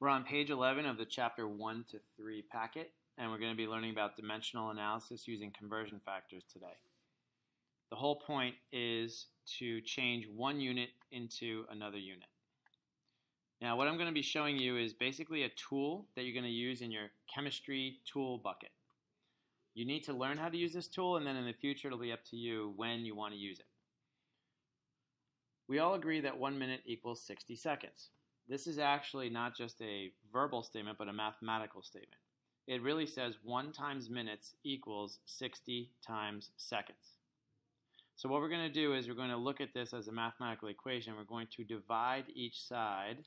We're on page 11 of the chapter 1 to 3 packet, and we're going to be learning about dimensional analysis using conversion factors today. The whole point is to change one unit into another unit. Now, what I'm going to be showing you is basically a tool that you're going to use in your chemistry tool bucket. You need to learn how to use this tool, and then in the future, it'll be up to you when you want to use it. We all agree that one minute equals 60 seconds. This is actually not just a verbal statement, but a mathematical statement. It really says 1 times minutes equals 60 times seconds. So what we're going to do is we're going to look at this as a mathematical equation. We're going to divide each side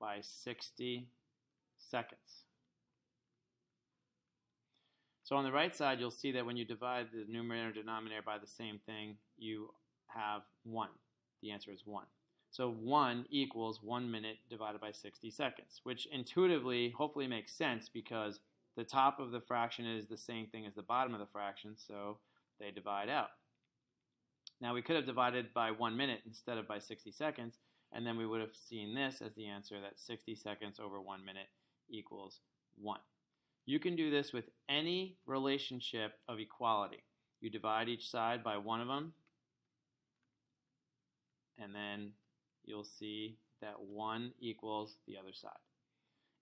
by 60 seconds. So on the right side, you'll see that when you divide the numerator and denominator by the same thing, you have 1. The answer is 1. So 1 equals 1 minute divided by 60 seconds, which intuitively hopefully makes sense because the top of the fraction is the same thing as the bottom of the fraction, so they divide out. Now we could have divided by 1 minute instead of by 60 seconds, and then we would have seen this as the answer that 60 seconds over 1 minute equals 1. You can do this with any relationship of equality. You divide each side by one of them, and then you'll see that 1 equals the other side.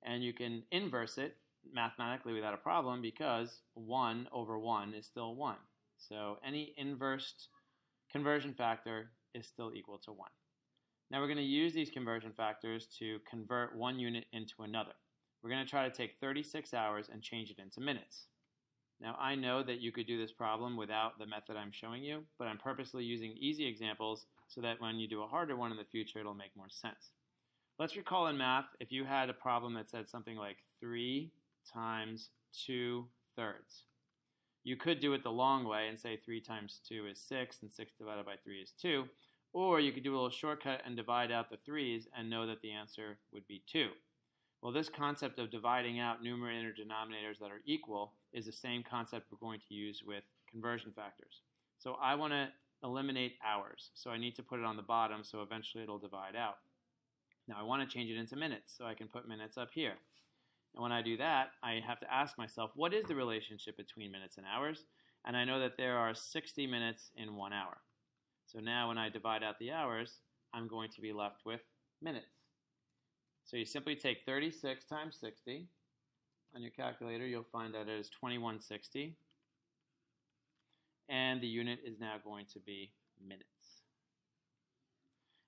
And you can inverse it mathematically without a problem because 1 over 1 is still 1. So any inversed conversion factor is still equal to 1. Now we're going to use these conversion factors to convert one unit into another. We're going to try to take 36 hours and change it into minutes. Now I know that you could do this problem without the method I'm showing you, but I'm purposely using easy examples so that when you do a harder one in the future, it'll make more sense. Let's recall in math, if you had a problem that said something like 3 times 2 thirds. You could do it the long way and say 3 times 2 is 6 and 6 divided by 3 is 2. Or you could do a little shortcut and divide out the 3's and know that the answer would be 2. Well, this concept of dividing out numerator denominators that are equal is the same concept we're going to use with conversion factors. So I want to eliminate hours. So I need to put it on the bottom so eventually it'll divide out. Now I want to change it into minutes, so I can put minutes up here. And when I do that, I have to ask myself, what is the relationship between minutes and hours? And I know that there are 60 minutes in one hour. So now when I divide out the hours, I'm going to be left with minutes. So you simply take 36 times 60. On your calculator, you'll find that it is 2160 and the unit is now going to be minutes.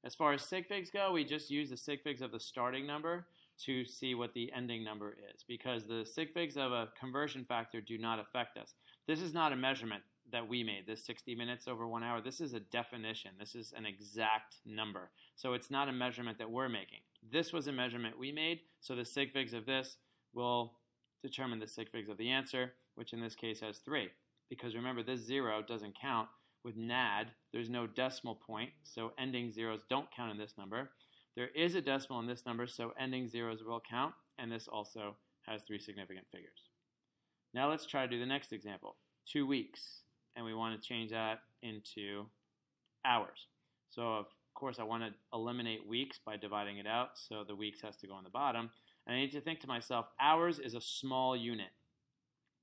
As far as sig figs go, we just use the sig figs of the starting number to see what the ending number is because the sig figs of a conversion factor do not affect us. This is not a measurement that we made, this 60 minutes over one hour. This is a definition. This is an exact number. So it's not a measurement that we're making. This was a measurement we made, so the sig figs of this will determine the sig figs of the answer, which in this case has 3 because remember this zero doesn't count. With NAD, there's no decimal point, so ending zeros don't count in this number. There is a decimal in this number, so ending zeros will count, and this also has three significant figures. Now let's try to do the next example. Two weeks, and we want to change that into hours. So of course I want to eliminate weeks by dividing it out, so the weeks has to go on the bottom. And I need to think to myself, hours is a small unit.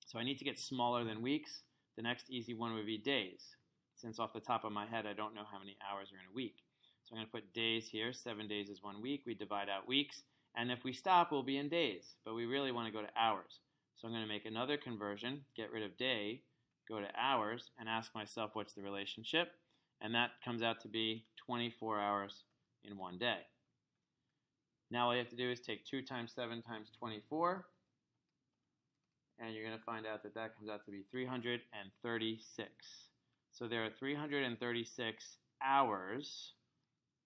So I need to get smaller than weeks. The next easy one would be days. Since off the top of my head, I don't know how many hours are in a week. So I'm going to put days here. Seven days is one week. We divide out weeks. And if we stop, we'll be in days. But we really want to go to hours. So I'm going to make another conversion, get rid of day, go to hours, and ask myself what's the relationship. And that comes out to be 24 hours in one day. Now all you have to do is take 2 times 7 times 24, and you're going to find out that that comes out to be 336. So there are 336 hours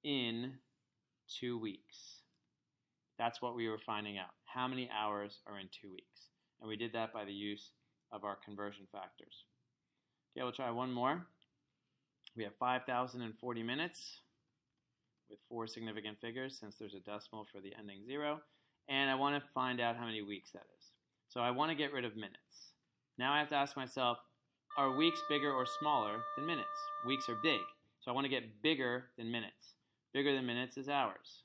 in two weeks. That's what we were finding out. How many hours are in two weeks? And we did that by the use of our conversion factors. Okay, we'll try one more. We have 5,040 minutes with four significant figures since there's a decimal for the ending zero. And I want to find out how many weeks that is. So I want to get rid of minutes. Now I have to ask myself, are weeks bigger or smaller than minutes? Weeks are big. So I want to get bigger than minutes. Bigger than minutes is hours.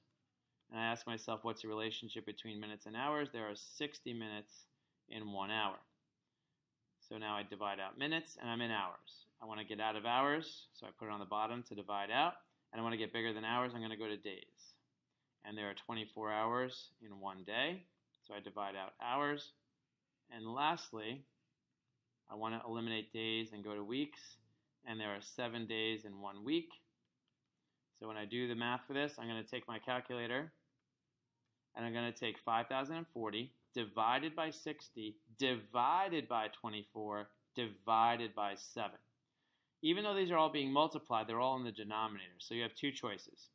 and I ask myself what's the relationship between minutes and hours. There are 60 minutes in one hour. So now I divide out minutes and I'm in hours. I want to get out of hours, so I put it on the bottom to divide out. And I want to get bigger than hours, I'm going to go to days. And there are 24 hours in one day, so I divide out hours. And lastly, I want to eliminate days and go to weeks, and there are seven days in one week. So when I do the math for this, I'm going to take my calculator, and I'm going to take 5,040 divided by 60 divided by 24 divided by 7. Even though these are all being multiplied, they're all in the denominator. So you have two choices.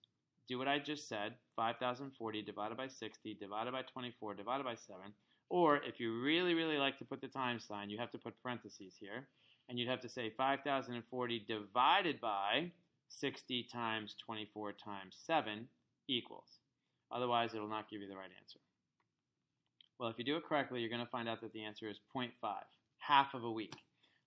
Do what I just said, 5,040 divided by 60 divided by 24 divided by 7. Or if you really, really like to put the times sign, you have to put parentheses here. And you'd have to say 5,040 divided by 60 times 24 times 7 equals. Otherwise, it will not give you the right answer. Well, if you do it correctly, you're going to find out that the answer is 0.5, half of a week.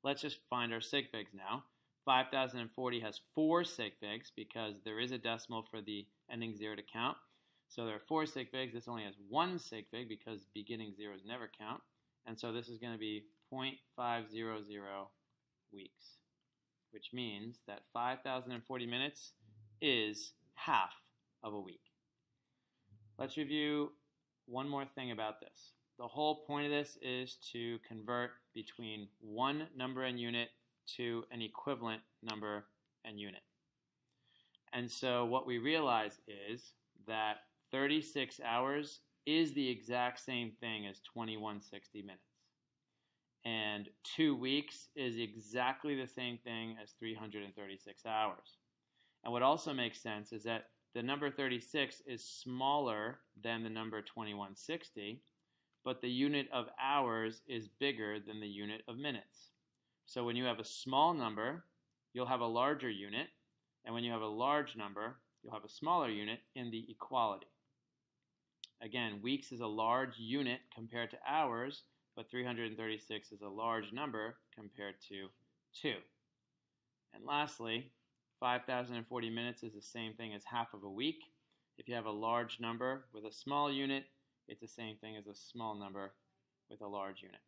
Let's just find our sig figs now. 5040 has four sig figs because there is a decimal for the ending zero to count. So there are four sig figs. This only has one sig fig because beginning zeros never count. And so this is going to be 0.500 weeks, which means that 5,040 minutes is half of a week. Let's review one more thing about this. The whole point of this is to convert between one number and unit to an equivalent number and unit. And so what we realize is that 36 hours is the exact same thing as 2160 minutes. And two weeks is exactly the same thing as 336 hours. And what also makes sense is that the number 36 is smaller than the number 2160, but the unit of hours is bigger than the unit of minutes. So when you have a small number, you'll have a larger unit, and when you have a large number, you'll have a smaller unit in the equality. Again, weeks is a large unit compared to hours, but 336 is a large number compared to 2. And lastly, 5,040 minutes is the same thing as half of a week. If you have a large number with a small unit, it's the same thing as a small number with a large unit.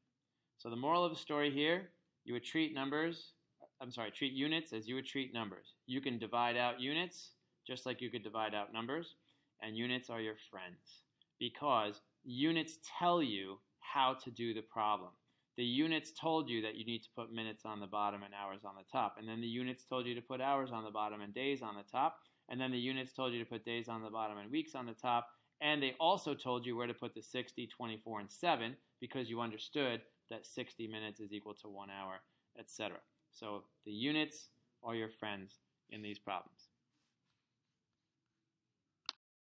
So the moral of the story here, you would treat numbers, I'm sorry, treat units as you would treat numbers. You can divide out units just like you could divide out numbers, and units are your friends because units tell you how to do the problem the units told you that you need to put minutes on the bottom and hours on the top. And then the units told you to put hours on the bottom and days on the top. And then the units told you to put days on the bottom and weeks on the top. And they also told you where to put the 60, 24, and 7 because you understood that 60 minutes is equal to one hour, etc. So the units are your friends in these problems.